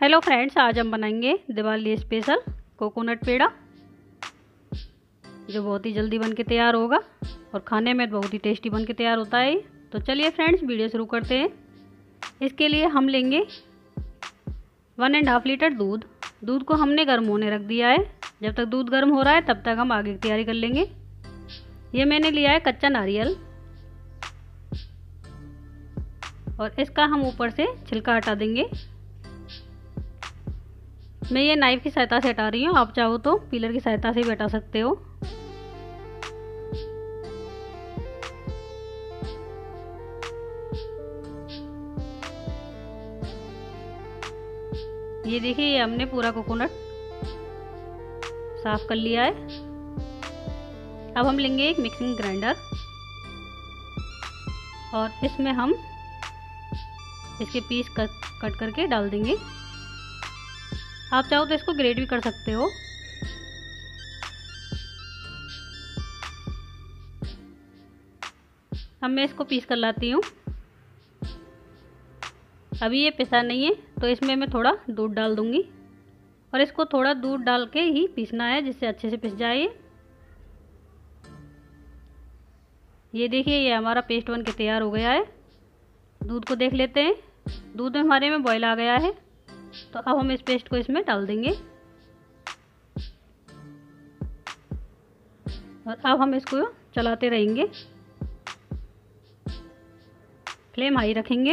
Hello friends आज हम बनाएँगे दिवाली स्पेशल कोकोनट पेड़ा, जो बहुत ही जल्दी बन के तैयार होगा और खाने में बहुत ही टेस्टी बन के तैयार होता है तो चलिए फ्रेंड्स वीडियो शुरू करते हैं। इसके लिए हम लेंगे वन एंड हाफ़ लीटर दूध। दूध को हमने गर्म होने रख दिया है। जब तक दूध गर्म हो रहा है, तब तक हम आगे की तैयारी कर लेंगे। ये मैंने लिया है कच्चा नारियल। और इसका हम ऊपर से छिलका हटा देंगे। मैं ये नाइफ की सहायता से हटा रही हूँ। आप चाहो तो पीलर की सहायता से भी हटा सकते हो। ये देखिए, ये हमने पूरा कोकोनट साफ़ कर लिया है। अब हम लेंगे एक मिक्सिंग ग्राइंडर और इसमें हम इसके पीस कट कट करके डाल देंगे। आप चाहो तो इसको ग्रेट भी कर सकते हो। अब मैं इसको पीस कर लाती हूँ। अभी ये पिसा नहीं है तो इसमें मैं थोड़ा दूध डाल दूँगी। और इसको थोड़ा दूध डाल के ही पीसना है, जिससे अच्छे से पिस जाए। ये देखिए, ये हमारा पेस्ट बन के तैयार हो गया है। दूध को देख लेते हैं। दूध में हमारे में बॉयल आ गया है। तो अब हम इस पेस्ट को इसमें डाल देंगे। और अब हम इसको चलाते रहेंगे। फ्लेम हाई रखेंगे।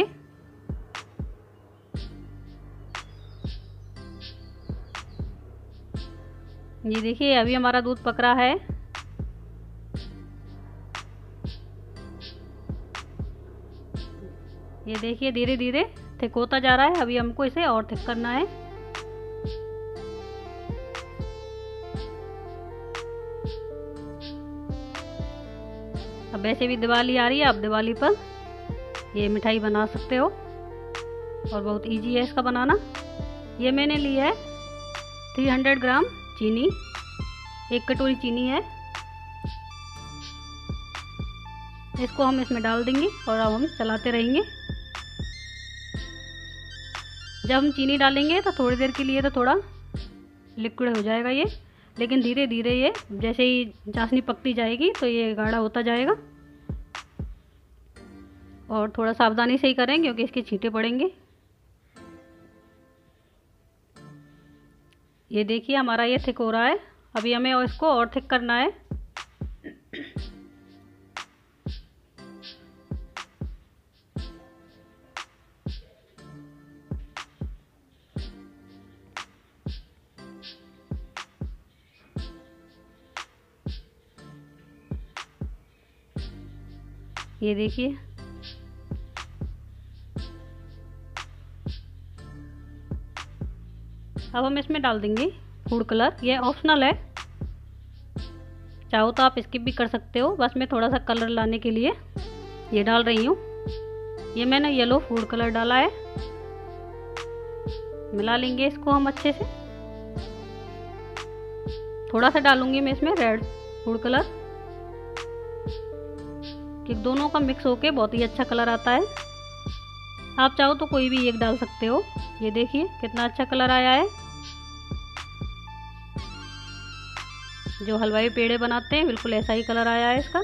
ये देखिए, अभी हमारा दूध पक रहा है। ये देखिए धीरे धीरे थिक होता जा रहा है, अभी हमको इसे और थिक करना है। अब वैसे भी दिवाली आ रही है, आप दिवाली पर ये मिठाई बना सकते हो। और बहुत इजी है इसका बनाना। ये मैंने लिया है 300 ग्राम चीनी, एक कटोरी चीनी है। इसको हम इसमें डाल देंगे और अब हम चलाते रहेंगे। जब हम चीनी डालेंगे तो थोड़ी देर के लिए तो थोड़ा लिक्विड हो जाएगा ये। लेकिन धीरे धीरे ये, जैसे ही चाशनी पकती जाएगी तो ये गाढ़ा होता जाएगा। और थोड़ा सावधानी से ही करें क्योंकि इसके छींटे पड़ेंगे। ये देखिए, हमारा ये थिक हो रहा है। अभी हमें और इसको और थिक करना है। ये देखिए। अब हम इसमें डाल देंगे फ़ूड कलर। ये ऑप्शनल है। चाहो तो आप स्किप भी कर सकते हो। बस मैं थोड़ा सा कलर लाने के लिए ये डाल रही हूँ। ये मैंने येलो फ़ूड कलर डाला है। मिला लेंगे इसको हम अच्छे से। थोड़ा सा डालूँगी मैं इसमें रेड फ़ूड कलर कि दोनों का मिक्स होके बहुत ही अच्छा कलर आता है। आप चाहो तो कोई भी एक डाल सकते हो। ये देखिए, कितना अच्छा कलर आया है। जो हलवाई पेड़े बनाते हैं, बिल्कुल ऐसा ही कलर आया है इसका।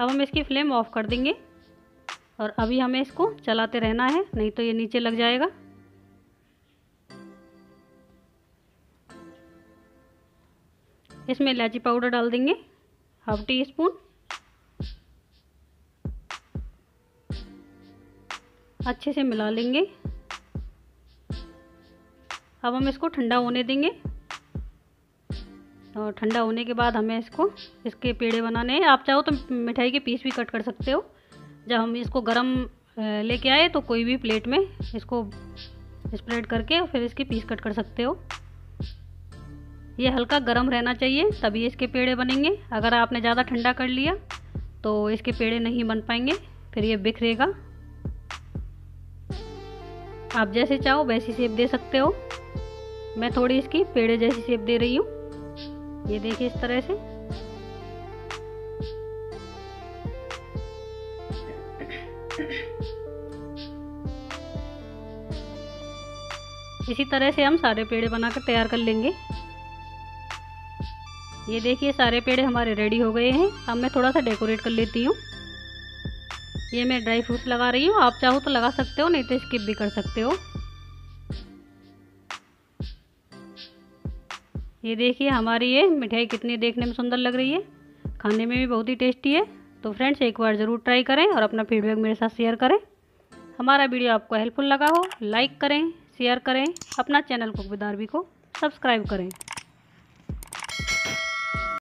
अब हम इसकी फ्लेम ऑफ़ कर देंगे। और अभी हमें इसको चलाते रहना है, नहीं तो ये नीचे लग जाएगा। इसमें इलायची पाउडर डाल देंगे हाफ़ टी स्पून अच्छे से मिला लेंगे। अब हम इसको ठंडा होने देंगे। और ठंडा होने के बाद हमें इसको, इसके पेड़े बनाने हैं। आप चाहो तो मिठाई के पीस भी कट कर सकते हो। जब हम इसको गरम लेके आए तो कोई भी प्लेट में इसको स्प्रेड करके फिर इसके पीस कट कर सकते हो। ये हल्का गर्म रहना चाहिए, तभी इसके पेड़े बनेंगे। अगर आपने ज़्यादा ठंडा कर लिया तो इसके पेड़े नहीं बन पाएँगे, फिर ये बिखरेगा। आप जैसे चाहो वैसी शेप दे सकते हो। मैं थोड़ी इसकी पेड़े जैसी शेप दे रही हूँ। ये देखिए इस तरह से। इसी तरह से हम सारे पेड़े बनाकर तैयार कर लेंगे। ये देखिए, सारे पेड़े हमारे रेडी हो गए हैं। अब मैं थोड़ा सा डेकोरेट कर लेती हूँ। ये मैं ड्राई फ्रूट्स लगा रही हूँ। आप चाहो तो लगा सकते हो, नहीं तो स्किप भी कर सकते हो। ये देखिए, हमारी ये मिठाई कितनी देखने में सुंदर लग रही है। खाने में भी बहुत ही टेस्टी है। तो फ्रेंड्स एक बार ज़रूर ट्राई करें और अपना फीडबैक मेरे साथ शेयर करें। हमारा वीडियो आपको हेल्पफुल लगा हो लाइक करें शेयर करें, अपना चैनल कुक विदारवी को सब्सक्राइब करें।